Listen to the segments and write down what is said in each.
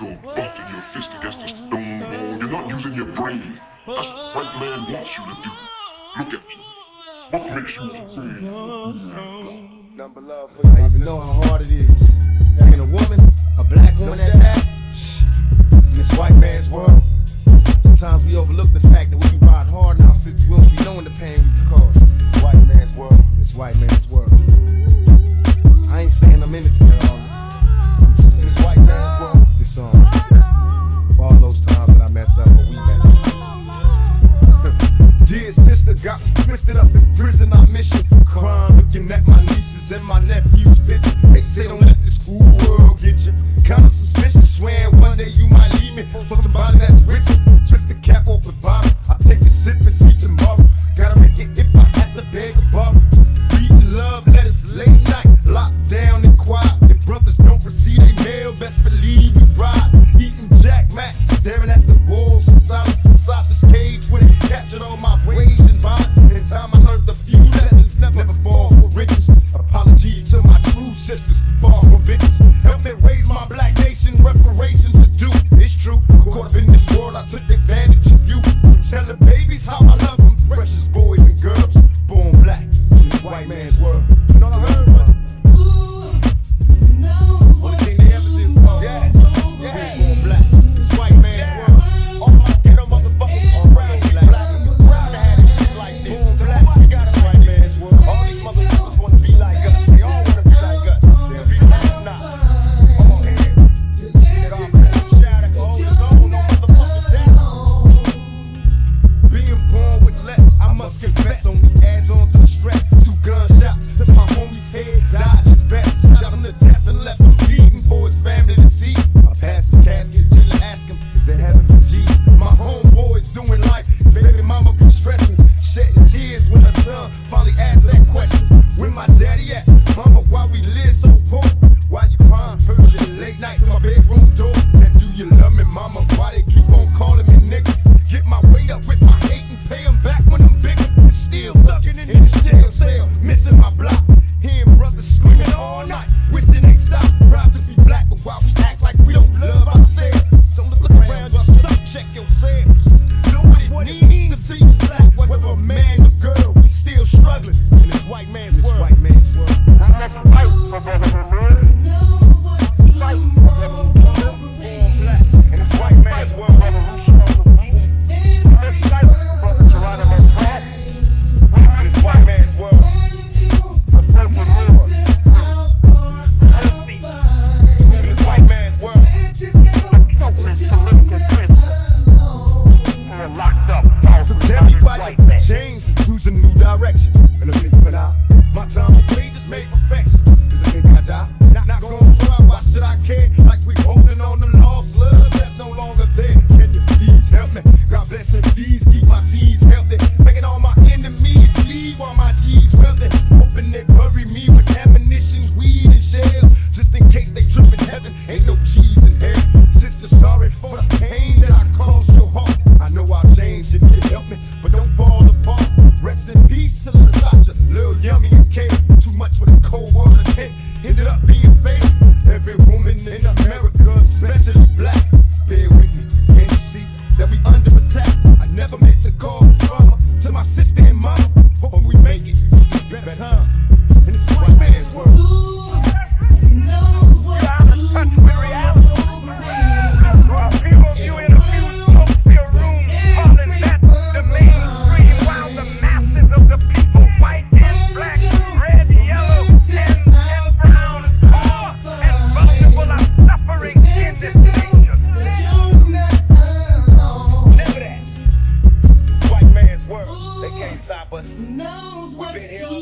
You're busting your fist against a stone wall. You're not using your brain. That's what white man wants you to do. Look at me. What makes you afraid? I even know how hard it is. Having a woman, a black woman at that, in this white man's world. Sometimes we overlook the fact that we can ride hard in our six. twisted up in prison, I miss you. Crime, looking at my nieces and my nephews' pictures. best. Shot him to death. Why we act like we don't love ourselves? Don't look around yourself, check yourselves. Know what it means to see you black, whether a man or girl, we still struggling in this white man's world. This white man's world. Let's. outrageous, made perfection. Cause I I die.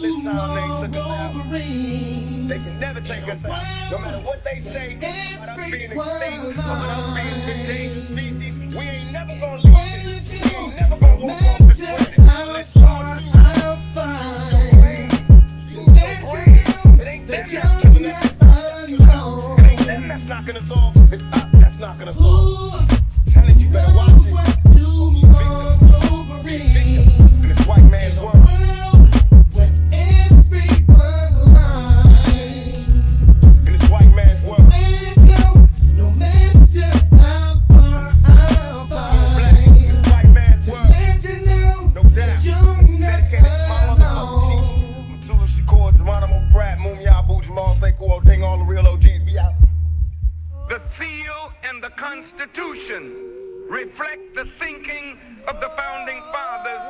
this time they took us out. They can never take us out. No matter what they say, about us being extinct, about us being an endangered species, we ain't never gonna leave this. We never gonna walk off this planet. Let's start Knocking us off, it's up that's knocking us off. Constitution reflect the thinking of the founding fathers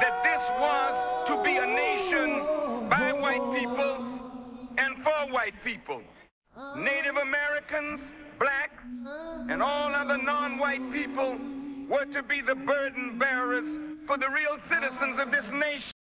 that this was to be a nation by white people and for white people. Native Americans, blacks, and all other non-white people were to be the burden bearers for the real citizens of this nation.